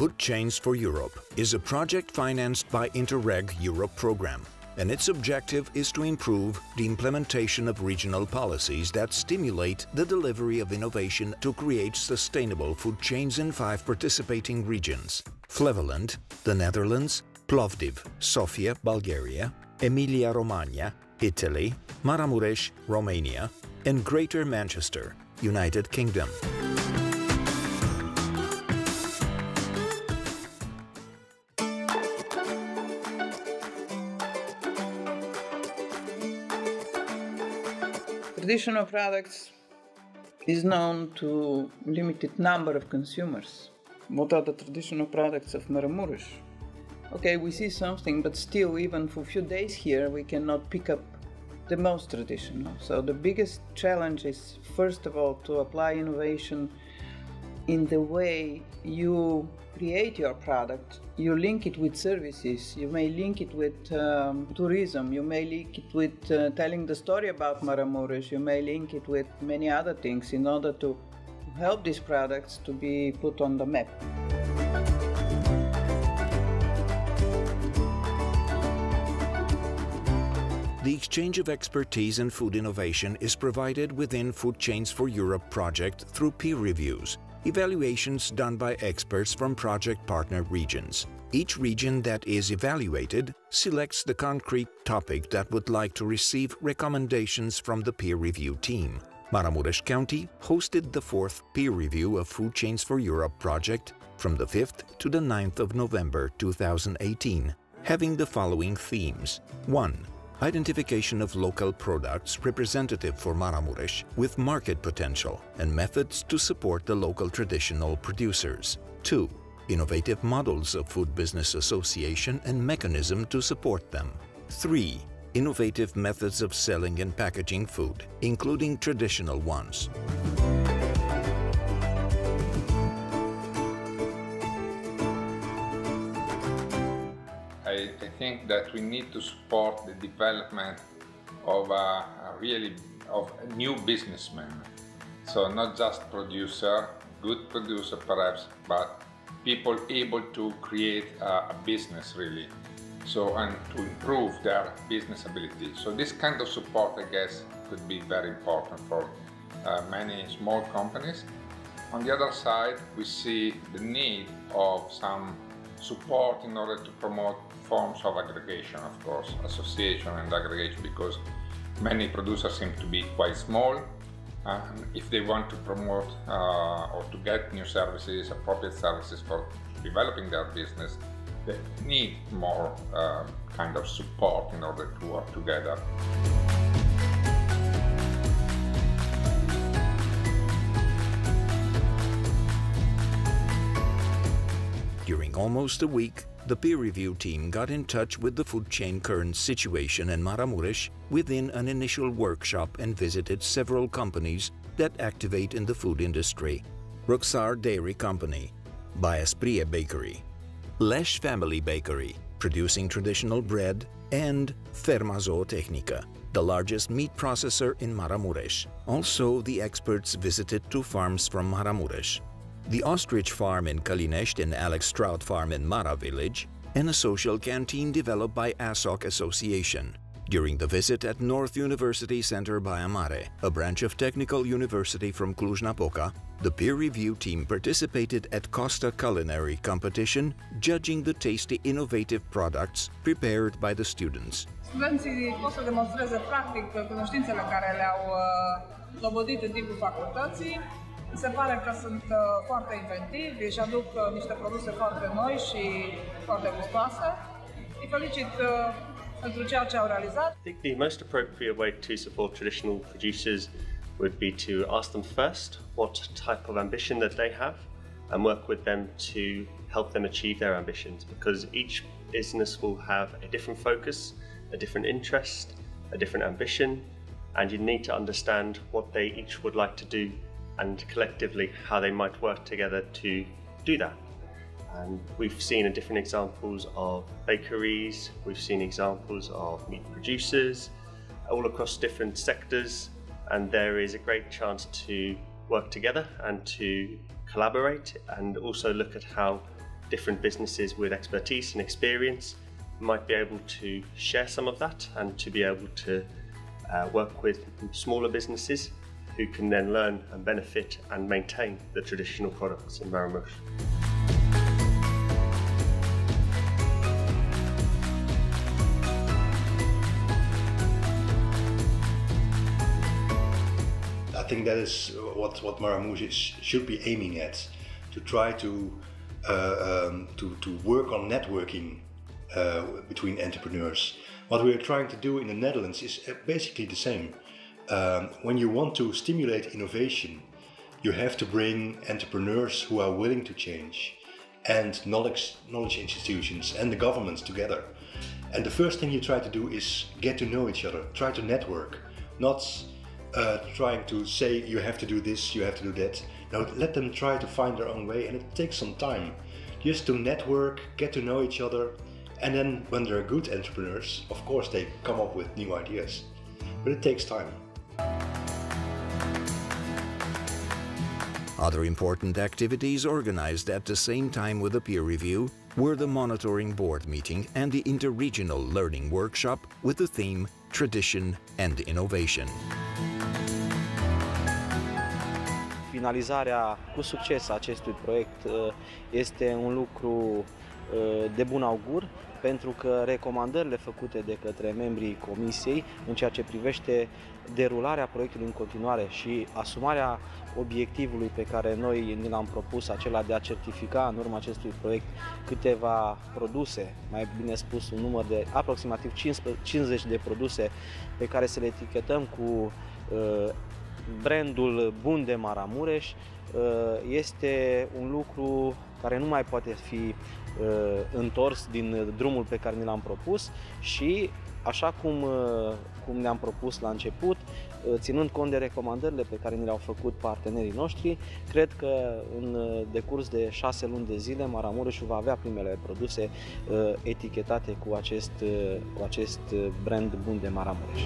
Food Chains for Europe is a project financed by Interreg Europe program, and its objective is to improve the implementation of regional policies that stimulate the delivery of innovation to create sustainable food chains in five participating regions Flevoland, the Netherlands, Plovdiv, Sofia, Bulgaria, Emilia-Romagna, Italy, Maramuresh, Romania, and Greater Manchester, United Kingdom. Traditional products is known to limited number of consumers. What are the traditional products of Maramuresh? Okay, we see something, but still, even for a few days here, we cannot pick up the most traditional. So the biggest challenge is, first of all, to apply innovation in the way you create your product. You link it with services. You may link it with um, tourism. You may link it with uh, telling the story about Maramuresh. You may link it with many other things in order to help these products to be put on the map. The exchange of expertise in food innovation is provided within Food Chains for Europe project through peer reviews, evaluations done by experts from project partner regions. Each region that is evaluated selects the concrete topic that would like to receive recommendations from the peer review team. Maramuresh County hosted the fourth peer review of Food Chains for Europe project from the 5th to the 9th of November 2018, having the following themes. 1 identification of local products representative for Maramuresh with market potential and methods to support the local traditional producers. 2. Innovative models of food business association and mechanism to support them. 3. Innovative methods of selling and packaging food, including traditional ones. I, I think that we need to support the development of a, a really of new businessmen. So not just producer, good producer perhaps, but people able to create a, a business really. So and to improve their business ability. So this kind of support, I guess, could be very important for uh, many small companies. On the other side, we see the need of some support in order to promote forms of aggregation, of course, association and aggregation, because many producers seem to be quite small. And if they want to promote uh, or to get new services, appropriate services for developing their business, they need more uh, kind of support in order to work together. During almost a week, the peer review team got in touch with the food chain current situation in Maramuresh within an initial workshop and visited several companies that activate in the food industry. Ruxar Dairy Company, Baia Sprie Bakery, Lesh Family Bakery, producing traditional bread, and Fermazootechnica, the largest meat processor in Maramuresh. Also, the experts visited two farms from Maramuresh, the Ostrich Farm in Kalinesht and Alex Strout Farm in Mara Village, and a social canteen developed by ASOC Association. During the visit at North University Center Baia Mare, a branch of Technical University from Cluj-Napoca, the peer review team participated at Costa Culinary Competition, judging the tasty innovative products prepared by the students. Studenții pot să demonstreze practic cunoștințele care le-au uh, dobândit în timpul facultății Se pare că sunt uh, foarte inventivi aduc uh, niște produse foarte noi și foarte gustoase. Îi felicit uh, pentru ceea ce au realizat. I think the most appropriate way to support traditional producers would be to ask them first what type of ambition that they have and work with them to help them achieve their ambitions because each business will have a different focus, a different interest, a different ambition, and you need to understand what they each would like to do and collectively how they might work together to do that. And we've seen different examples of bakeries, we've seen examples of meat producers, all across different sectors, and there is a great chance to work together and to collaborate and also look at how different businesses with expertise and experience might be able to share some of that and to be able to uh, work with smaller businesses who can then learn and benefit and maintain the traditional products in Marramush. I think that is what what Marramush should be aiming at, to try to uh, um, to to work on networking uh, between entrepreneurs. What we are trying to do in the Netherlands is uh, basically the same. Um, when you want to stimulate innovation, you have to bring entrepreneurs who are willing to change and knowledge, knowledge institutions and the governments together. And the first thing you try to do is get to know each other, try to network, not uh, trying to say you have to do this, you have to do that. No, let them try to find their own way and it takes some time. Just to network, get to know each other, and then when they're good entrepreneurs, of course they come up with new ideas. But it takes time. Other important activities organized at the same time with the peer review were the monitoring board meeting and the interregional learning workshop with the theme Tradition and Innovation. Finalizarea cu succes acestui proiect uh, este un lucru uh, de bun augur pentru că recomandările făcute de către membrii comisiei în ceea ce privește derularea proiectului în continuare și asumarea obiectivului pe care noi ne l-am propus, acela de a certifica în urma acestui proiect câteva produse, mai bine spus un număr de aproximativ 50 de produse pe care să le etichetăm cu uh, brandul bun de Maramureș, uh, este un lucru care nu mai poate fi uh, întors din drumul pe care ne l-am propus și așa cum, uh, cum ne-am propus la început, uh, ținând cont de recomandările pe care ni le-au făcut partenerii noștri, cred că în uh, decurs de șase luni de zile Maramureșul va avea primele produse uh, etichetate cu acest, uh, cu acest brand bun de Maramureș.